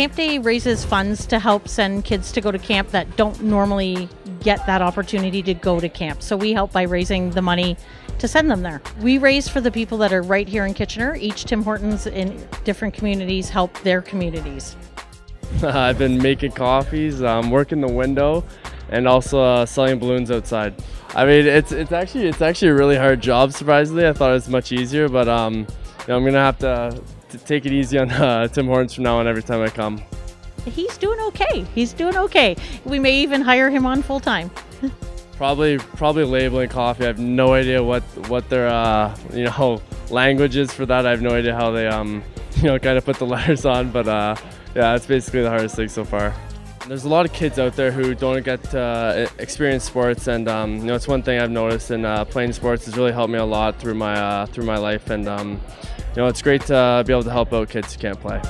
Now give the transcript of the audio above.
Camp Day raises funds to help send kids to go to camp that don't normally get that opportunity to go to camp. So we help by raising the money to send them there. We raise for the people that are right here in Kitchener. Each Tim Hortons in different communities help their communities. I've been making coffees, um, working the window, and also uh, selling balloons outside. I mean, it's it's actually it's actually a really hard job. Surprisingly, I thought it was much easier, but um, know, I'm gonna have to, to take it easy on uh, Tim Hortons from now on every time I come. He's doing okay. He's doing okay. We may even hire him on full time. Probably probably labeling coffee. I have no idea what what their uh, you know language is for that. I have no idea how they um you know kind of put the letters on, but uh, yeah, it's basically the hardest thing so far. There's a lot of kids out there who don't get to uh, experience sports, and um, you know it's one thing I've noticed. And uh, playing sports has really helped me a lot through my uh, through my life, and um, you know it's great to be able to help out kids who can't play.